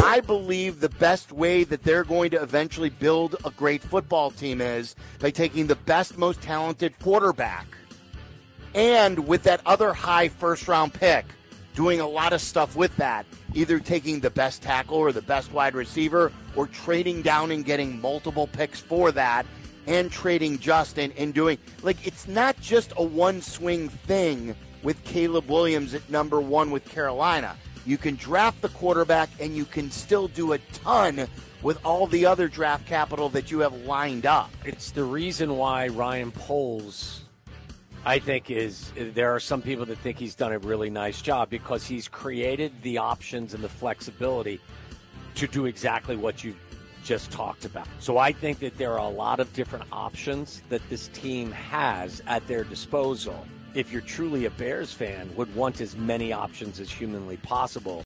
I believe the best way that they're going to eventually build a great football team is by taking the best, most talented quarterback. And with that other high first round pick, doing a lot of stuff with that, either taking the best tackle or the best wide receiver, or trading down and getting multiple picks for that, and trading just and, and doing like it's not just a one swing thing with Caleb Williams at number one with Carolina. You can draft the quarterback and you can still do a ton with all the other draft capital that you have lined up. It's the reason why Ryan Poles, I think, is there are some people that think he's done a really nice job because he's created the options and the flexibility to do exactly what you just talked about. So I think that there are a lot of different options that this team has at their disposal if you're truly a Bears fan, would want as many options as humanly possible